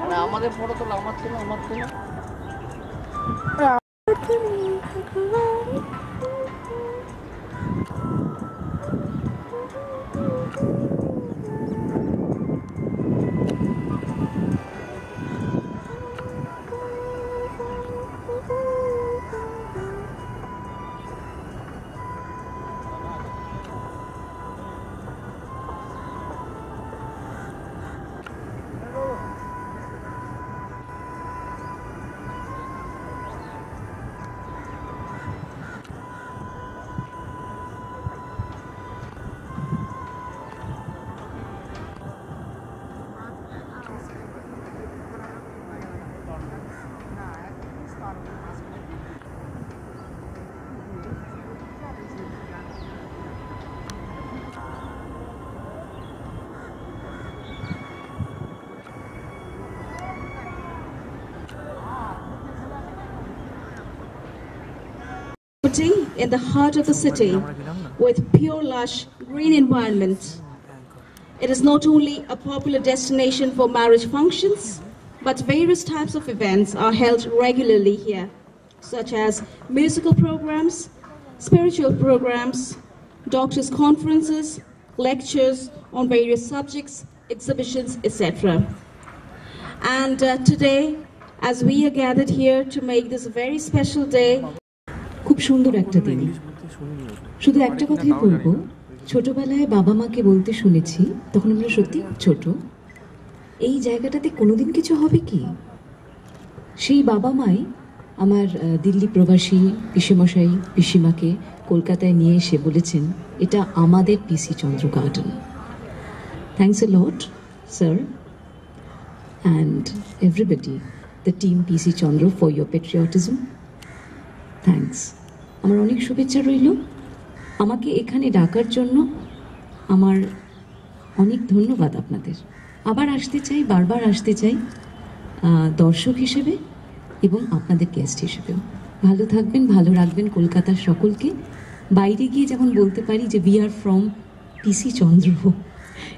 মানে আমাদের ফটো তোলা আমার তোলা আমার তোলা। Property in the heart of the city with pure lush green environment. It is not only a popular destination for marriage functions, but various types of events are held regularly here, such as musical programs, spiritual programs, doctors' conferences, lectures on various subjects, exhibitions, etc. And uh, today, as we are gathered here to make this a very special day, খুব সুন্দর একটা দিন। শুধু একটা কথাই বলব, ছোটবেলায় বাবা মাকে বলতে শুনেছি, তখন আমরা সত্যি ছোট। এই জায়গাটাতে কোনোদিন কিছু হবে কি? সেই বাবা মাই আমার দিল্লি প্রবাসী, পিসেমশাই, পিসিমাকে কলকাতায় নিয়ে এসে বলেছেন, এটা আমাদের PC Chandra Garden thanks a lot sir and everybody the team PC Chandra for your patriotism thanks আমার অনেক শুভেচ্ছা রইল। আমাকে এখানে ডাকার জন্য আমার অনেক ধন্যবাদ আপনাদের। আবার আসতে চাই, বারবার আসতে চাই দর্শক হিসেবে এবং আপনাদের গেস্ট হিসেবেও। ভালো থাকবেন, ভালো রাখবেন কলকাতার সকলকে। বাইরে গিয়ে যেমন বলতে পারি যে উই আর ফ্রম পিসি চন্দ্র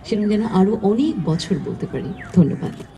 সেরকম যেন আরও অনেক বছর বলতে পারি। ধন্যবাদ।